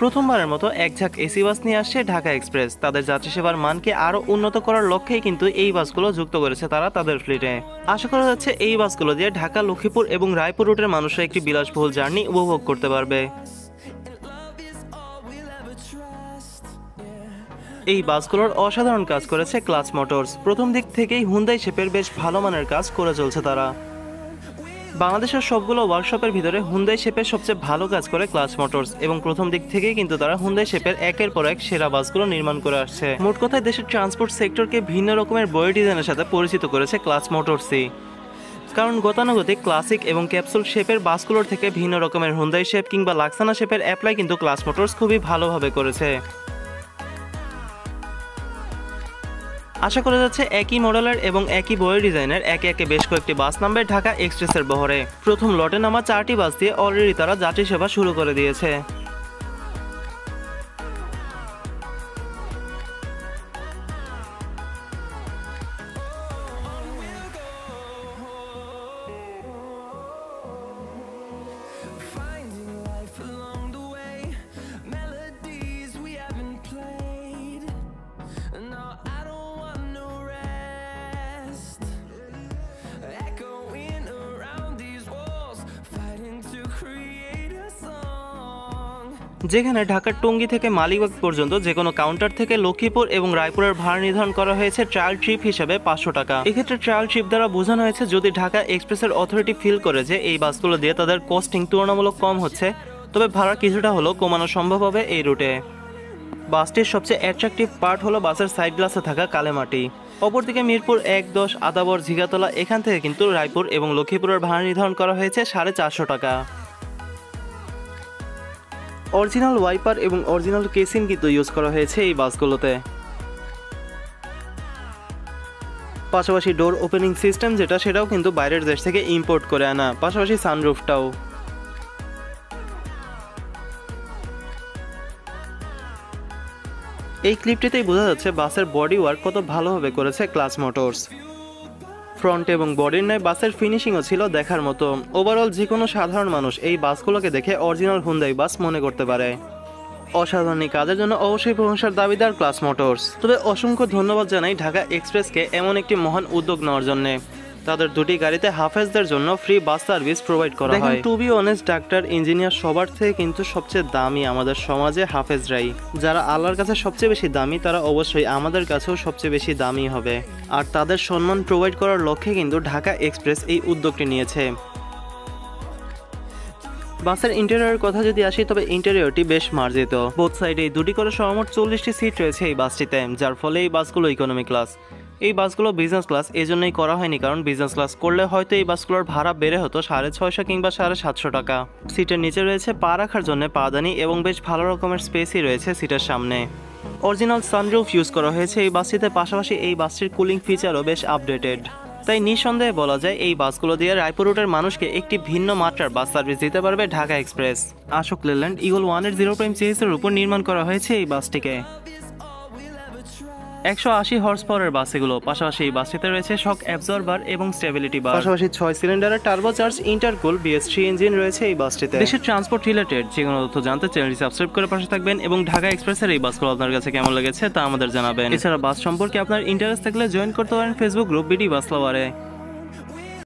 প্রথমবারের মতো এক ঝাঁক এসি বাস নিয়ে আসছে ঢাকা এক্সপ্রেস। তাদের যাত্রী সেবার মানকে আরও উন্নত করার লক্ষ্যেই কিন্তু এই বাসগুলো যুক্ত করেছে তারা তাদের ফ্লিটে আশা করা যাচ্ছে এই বাসগুলো দিয়ে ঢাকা, লক্ষ্মীপুর এবং রায়পুর রুটের মানুষরা একটি বিলাসবহুল জার্নি উপভোগ করতে পারবে। এই বাসগুলোর অসাধারণ কাজ করেছে ক্লাস মোটরস। প্রথম দিক থেকেই হুন্দাই শেপের বেশ ভালো মানের কাজ করে চলছে তারা। বাংলাদেশের সবগুলো ওয়ার্কশপের ভিতরে হুন্দাই শেপের সবচেয়ে ভালো কাজ করে ক্লাস মোটরস এবং প্রথম দিক থেকেই কিন্তু তারা হুন্দাই শেপের একের পর এক সেরা বাসগুলো নির্মাণ করে আসছে। মোট কথায় দেশের ট্রান্সপোর্ট সেক্টরকে ভিন্ন রকমের বডি ডিজাইনের সাথে পরিচিত করেছে ক্লাচ মোটরসই কারণ গতানুগতিক ক্লাসিক এবং ক্যাপসুল শেপের বাসগুলোর থেকে ভিন্ন রকমের হুন্দাই শেপ কিংবা লাক্সানা শেপের অ্যাপ্লাই কিন্তু ক্লাস মোটরস খুবই ভালোভাবে করেছে। আশা করা যাচ্ছে একই মডেলের এবং একই বইয়ের ডিজাইনের একে একে বেশ কয়েকটি বাস নামবে ঢাকা এক্সপ্রেসের বহরে। প্রথম লটে নামা চারটি বাস দিয়ে অলরেডি তারা যাত্রী সেবা শুরু করে দিয়েছে। যেখানে ঢাকার টঙ্গী থেকে মালিবাগ পর্যন্ত যে কোনো কাউন্টার থেকে লক্ষ্মীপুর এবং রায়পুরের ভাড়া নির্ধারণ করা হয়েছে ট্রায়াল ট্রিপ হিসেবে পাঁচশো টাকা। এক্ষেত্রে ট্রায়াল ট্রিপ দ্বারা বোঝানো হয়েছে যদি ঢাকা এক্সপ্রেসের অথরিটি ফিল করে যে এই বাসগুলো দিয়ে তাদের কস্টিং তুলনামূলক কম হচ্ছে, তবে ভাড়া কিছুটা হলেও কমানো সম্ভব হবে এই রুটে। বাসটির সবচেয়ে অ্যাট্রাকটিভ পার্ট হলো বাসের সাইড গ্লাসে থাকা কালেমাটি অপরদিকে মিরপুর এক, দশ, আদাবর, ঝিগাতলা, এখান থেকে কিন্তু রায়পুর এবং লক্ষ্মীপুরের ভাড়া নির্ধারণ করা হয়েছে সাড়ে চারশো টাকা। অরিজিনাল ওয়াইপার এবং অরিজিনাল কেসিন কিন্তু ইউজ করা হয়েছে এই বাসগুলোতে। পাশাপাশি ডোর ওপেনিং সিস্টেম যেটা, সেটাও কিন্তু বাইরের দেশ থেকে ইম্পোর্ট করে আনা, পাশাপাশি সানরুফটাও। এই ক্লিপটিতেই বোঝা যাচ্ছে বাসের বডি ওয়ার্ক কত ভালোভাবে করেছে ক্লাস মোটরস। ফ্রন্ট এবং বডির ন্যায় বাসের ফিনিশিংও ছিল দেখার মতো। ওভারঅল যে কোনো সাধারণ মানুষ এই বাসগুলোকে দেখে অরিজিনাল হুন্দাই বাস মনে করতে পারে। অসাধারণ কাজের জন্য অবশ্যই প্রশংসার দাবিদার ক্লাস মোটরস তবে অসংখ্য ধন্যবাদ জানাই ঢাকা এক্সপ্রেসকে এমন একটি মহান উদ্যোগ নেওয়ার জন্য। তাদের দুটি গাড়িতে হাফেজদের জন্য ফ্রি বাস সার্ভিস প্রোভাইড করা হয়। To be honest doctor engineer সবার থেকে কিন্তু সবচেয়ে দামি আমাদের সমাজে হাফেজরাই। যারা আল্লাহর কাছে সবচেয়ে বেশি দামি তারা অবশ্যই আমাদের কাছেও সবচেয়ে বেশি দামি হবে। আর তাদের সম্মান প্রোভাইড করার লক্ষ্যে কিন্তু ঢাকা এক্সপ্রেস এই উদ্যোগটি নিয়েছে। বাসের ইন্টেরিয়রের কথা যদি আসি তবে ইন্টেরিয়রটি বেশ মার্জিত। বোথ সাইডে দুটি করে সর্বমোট চল্লিশটি সিট রয়েছে এই বাসটিতে যার ফলে এই বাসগুলো ইকোনমি ক্লাস এই বাসগুলো বিজনেস ক্লাস এই জন্যই করা হয়নি কারণ বিজনেস ক্লাস করলে হয়তো এই বাসগুলোর ভাড়া বেড়ে হতো সাড়ে ছয়শো কিংবা সাড়ে সাতশো টাকা। সিটের নিচে রয়েছে পা রাখার জন্য পাদানি এবং বেশ ভালো রকমের স্পেসই রয়েছে সিটের সামনে। অরিজিনাল সানরুফ ইউজ করা হয়েছে এই বাসটিতে, পাশাপাশি এই বাসটির কুলিং ফিচারও বেশ আপডেটেড তাই নিঃসন্দেহে বলা যায় এই বাসগুলো দিয়ে রায়পুর রুটের মানুষকে একটি ভিন্ন মাত্রার বাস সার্ভিস দিতে পারবে Dhaka express Ashok Leyland eagle ওয়ানের জিরো প্রাইম সিএসের উপর নির্মাণ করা হয়েছে এই বাসটিকে। একশো আশি হর্স পাওয়ারের বাস এগুলো পাশাপাশি এই বাসটিতে রয়েছে শক অ্যাবজর্বার এবং স্টেবিলিটি বার পাশাপাশি ছয় সিলিন্ডারের turbo charge intercool BS three engine রয়েছে এই বাসটিতে। দেশের ট্রান্সপোর্ট রিলেটেড যে কোনো তথ্য জানতে চ্যানেলটি সাবস্ক্রাইব করে পাশে থাকবেন এবং ঢাকা এক্সপ্রেসের এই বাসগুলো আপনার কাছে কেমন লেগেছে তা আমাদের জানাবেন। এছাড়া বাস সম্পর্কে আপনার ইন্টারেস্ট থাকলে জয়েন করতে পারেন ফেসবুক গ্রুপ বিডি বাস লাভারে